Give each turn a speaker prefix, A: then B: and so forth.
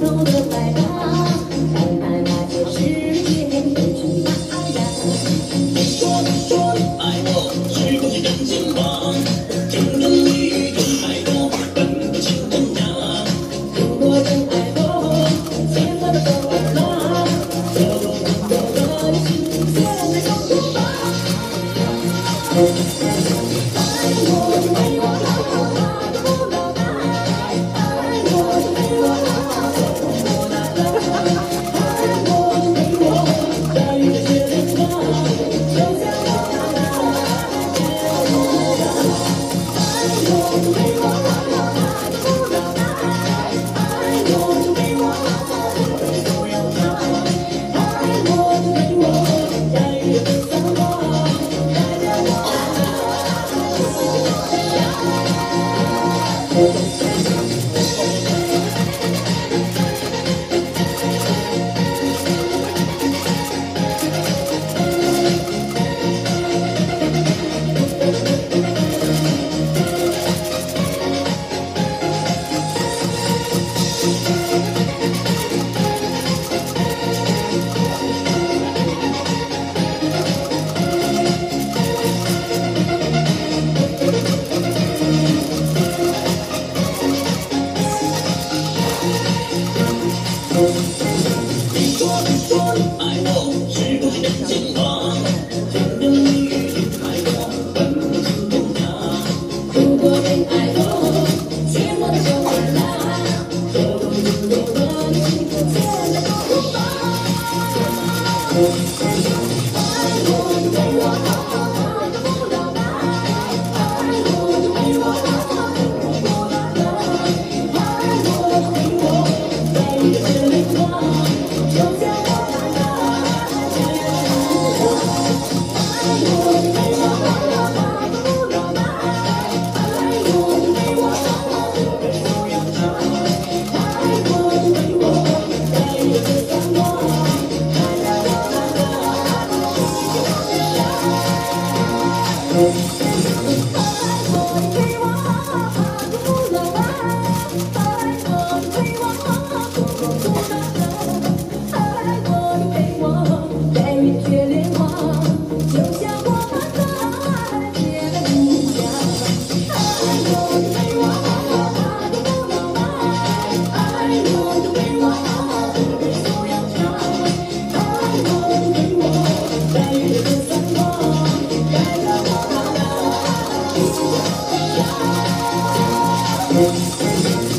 A: 头的白发 Música